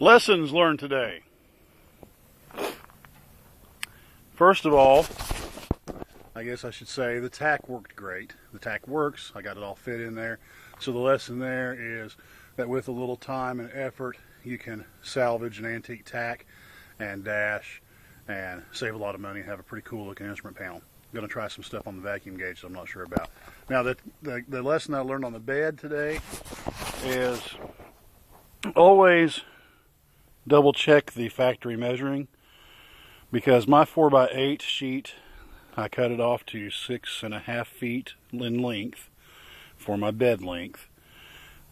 Lessons learned today. First of all, I guess I should say the tach worked great. The tach works. I got it all fit in there. So the lesson there is that with a little time and effort, you can salvage an antique tach and dash and save a lot of money and have a pretty cool looking instrument panel. I'm going to try some stuff on the vacuum gauge that I'm not sure about. Now, the, the, the lesson I learned on the bed today is always double check the factory measuring because my 4x8 sheet, I cut it off to six and a half feet in length for my bed length.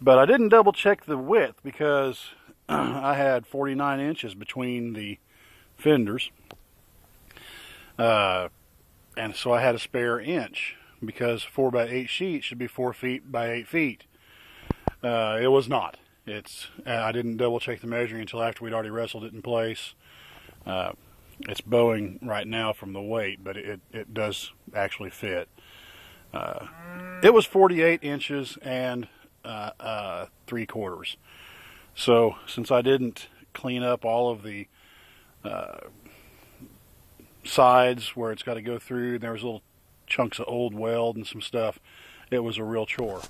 But I didn't double check the width because I had 49 inches between the fenders. Uh, and so I had a spare inch because 4 by 8 sheet should be 4 feet by 8 feet. Uh, it was not. It's I didn't double check the measuring until after we'd already wrestled it in place. Uh, it's bowing right now from the weight, but it, it does actually fit. Uh, it was 48 inches and uh, uh, three quarters. So since I didn't clean up all of the uh, sides where it's got to go through, there was little chunks of old weld and some stuff. It was a real chore.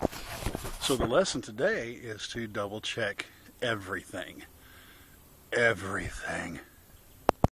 So the lesson today is to double check everything. Everything.